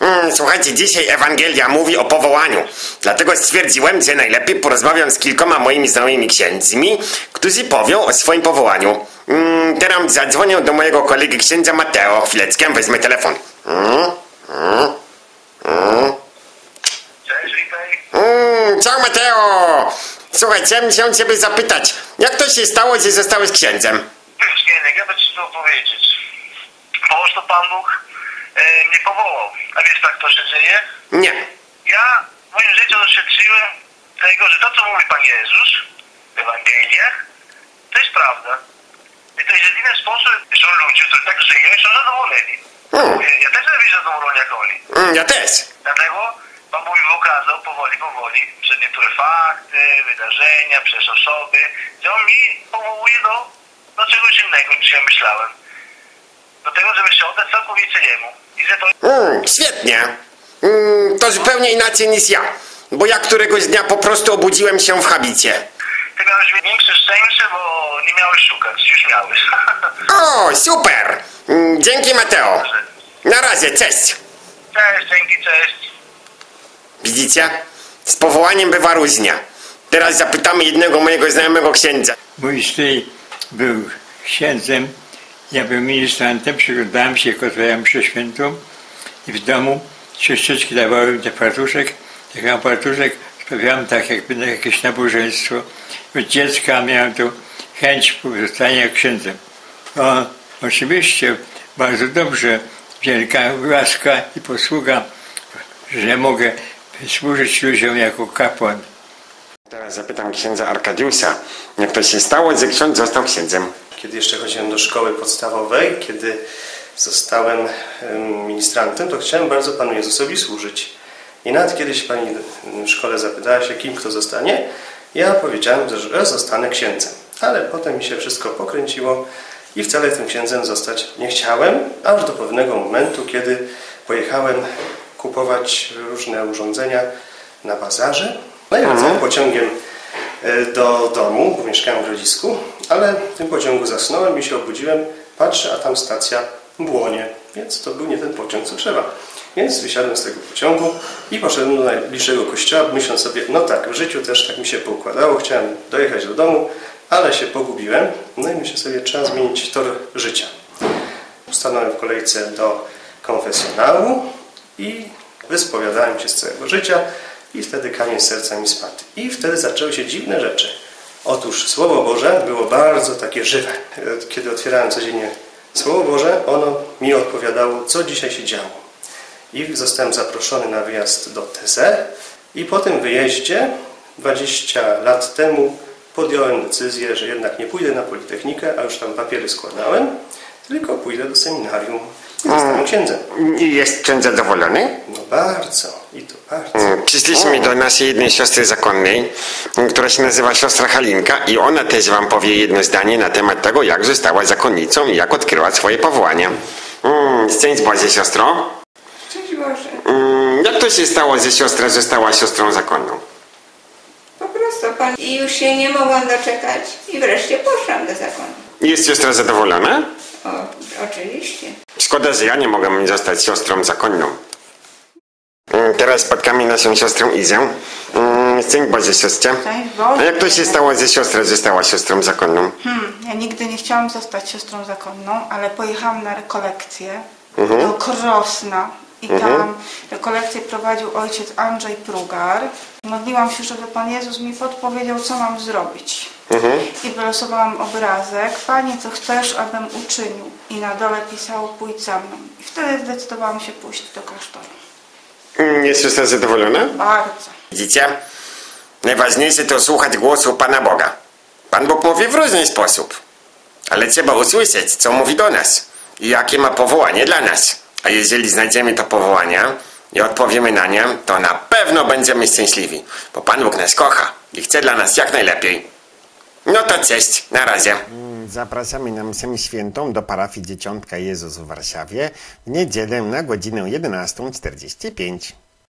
Mm, Słuchajcie, dzisiaj Ewangelia mówi o powołaniu. Dlatego stwierdziłem, że najlepiej porozmawiam z kilkoma moimi znajomymi księdzmi, którzy powią o swoim powołaniu. Mm, Teraz zadzwonię do mojego kolegi księdza Mateo. Chwileczkę, wezmę telefon. Mm, Cześć, witaj. Ciao Mateo! Słuchaj, chciałem się ciebie zapytać, jak to się stało, że zostałeś księdzem? Wiesz, Gienek, ja bym ci to powiedzieć. Bo to Pan Bóg mnie powołał. A wiesz, tak to się dzieje? Nie. Ja w moim życiu doświadczyłem tego, że to, co mówi Pan Jezus w Ewangeliach, to jest prawda. I to jest jedyny sposób, są ludzie, którzy tak żyją i są zadowoleni. Mm, Ja, też chcę być zadowolony jak oni. mm, ja też. Dlatego Pan Bóg mi pokazał powoli, powoli, przez niektóre fakty, wydarzenia, przez osoby, że On mi powołuje do, do czegoś innego niż ja myślałem. Do tego, żeby się oddać całkowicie Jemu. I że to Mm, świetnie. Mm, to zupełnie inaczej niż ja. Bo ja któregoś dnia po prostu obudziłem się w habicie. ty miałeś większe szczęście, bo nie miałeś szukać, już miałeś. O, super! Mm, Dzięki Mateo. Na razie, cześć. Cześć, dzięki, cześć. Widzicie? Z powołaniem bywa różnie. Teraz zapytamy jednego mojego znajomego księdza. Mój stryj był księdzem, ja byłem ministrantem, przyglądałem się, jak odprawiałem mszę i w domu siostrzyczki dawały mi te fartuszek, jak mam fartuszek, sprawiałem tak jakby na jakieś nabożeństwo. Od dziecka miałem tą chęć zostania księdzem. O, oczywiście, bardzo dobrze, wielka łaska i posługa, że mogę służyć ludziom jako kapłan. Teraz zapytam księdza Arkadiusa, jak to się stało, że ksiądz został księdzem. Kiedy jeszcze chodziłem do szkoły podstawowej, kiedy zostałem em, ministrantem, to chciałem bardzo Panu Jezusowi służyć. I nawet kiedyś Pani w szkole zapytała się, kim kto zostanie, ja powiedziałem, że zostanę księdzem. Ale potem mi się wszystko pokręciło i wcale tym księdzem zostać nie chciałem, aż do pewnego momentu, kiedy pojechałem kupować różne urządzenia na bazarze. No i wracałem pociągiem e, do domu, bo mieszkałem w rodzisku, ale w tym pociągu zasnąłem i się obudziłem, patrzę, a tam stacja Błonie, więc to był nie ten pociąg, co trzeba. Więc wysiadłem z tego pociągu i poszedłem do najbliższego kościoła, myśląc sobie, no tak, w życiu też tak mi się poukładało, chciałem dojechać do domu, ale się pogubiłem, no i myślę sobie, trzeba zmienić tor życia. Stanąłem w kolejce do konfesjonału i wyspowiadałem się z całego życia i wtedy kamień serca mi spadł. I wtedy zaczęły się dziwne rzeczy. Otóż Słowo Boże było bardzo takie żywe. Kiedy otwierałem codziennie Słowo Boże, ono mi odpowiadało, co dzisiaj się działo. I zostałem zaproszony na wyjazd do Teze i po tym wyjeździe 20 lat temu podjąłem decyzję, że jednak nie pójdę na Politechnikę, a już tam papiery składałem, tylko pójdę do seminarium i zostanę księdzem. I jest ksiądz zadowolony? Bardzo, i to bardzo. Mm, Przyszliśmy do naszej jednej siostry zakonnej, która się nazywa siostra Halinka i ona też wam powie jedno zdanie na temat tego, jak została zakonnicą i jak odkryła swoje powołanie. Mm, Szczęść Boże, siostro. Cześć Boże. Mm, Jak to się stało, że siostra została siostrą zakonną? Po prostu pan. I już się nie mogłam doczekać. I wreszcie poszłam do zakonu. Jest siostra zadowolona? O, oczywiście. Szkoda, że ja nie mogę zostać siostrą zakonną. Mm, Teraz spotkamy naszą siostrę Izę. Mm, Szczęść Boże, siostrze. Szczęść Boże. A jak to się stało, że siostra została siostrą zakonną? Hmm, ja nigdy nie chciałam zostać siostrą zakonną, ale pojechałam na rekolekcję Mhm. do Krosna i tam rekolekcję prowadził ojciec Andrzej Prugar. Modliłam się, żeby Pan Jezus mi podpowiedział, co mam zrobić. Mhm. I wylosowałam obrazek, Panie, co chcesz, abym uczynił. I na dole pisało, pójdź za mną. I wtedy zdecydowałam się pójść do klasztoru. Mm, Jest siostra zadowolona? Bardzo. Widzicie? Najważniejsze to słuchać głosu Pana Boga. Pan Bóg mówi w różny sposób. Ale trzeba usłyszeć, co mówi do nas i jakie ma powołanie dla nas. A jeżeli znajdziemy to powołanie i odpowiemy na nie, to na pewno będziemy szczęśliwi, bo Pan Bóg nas kocha i chce dla nas jak najlepiej. No to cześć, na razie. Zapraszamy na mszę świętą do parafii Dzieciątka Jezus w Warszawie w niedzielę na godzinę 11.45.